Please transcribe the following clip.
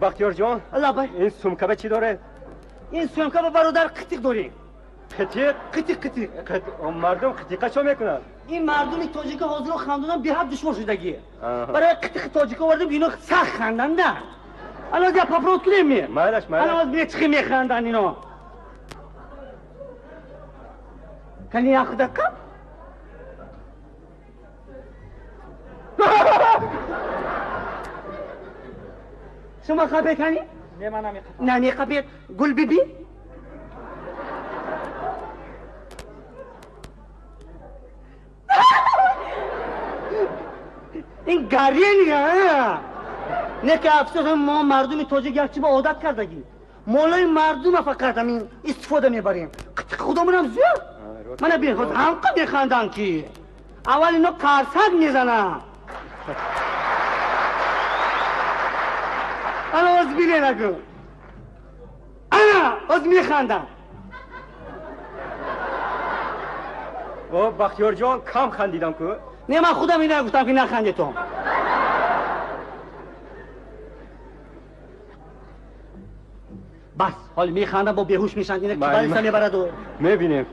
بختیار جان الله این سمکه چی داره این سومکه با برادر قطیق داریم قطیق قطیق قطیق قط... مردم قطیقه چه می‌کنن این مردم تاجیک حاضر و خندونن به حد دشوار شدگیه آها. برای قطیق تاجیک آوردیم اینا سخت خندن نه الان یا پاپروت کنیم می الان مالش از می چخی میخندن اینا کنی یاخد شما کنی؟ نه من نمی‌خوام نه نه خبه گل بیبی؟ این گریه نه که افسوس ما مردم تاجیک گرچه با عادت کردگی مولای مردم فقط همین استفاده می‌بریم. خودمون هم زیاد من بین خود هم میخندن کی؟ اول اینا کارسک می‌زنن انا از بیله نگو. انا از میخندن و بختیار جان کم خندیدم که؟ نه من خودم این نگفتم که نخندی تو. بس حال میخندن با بیهوش میشن. اینه که بله، بله. می‌برد و می‌بینیم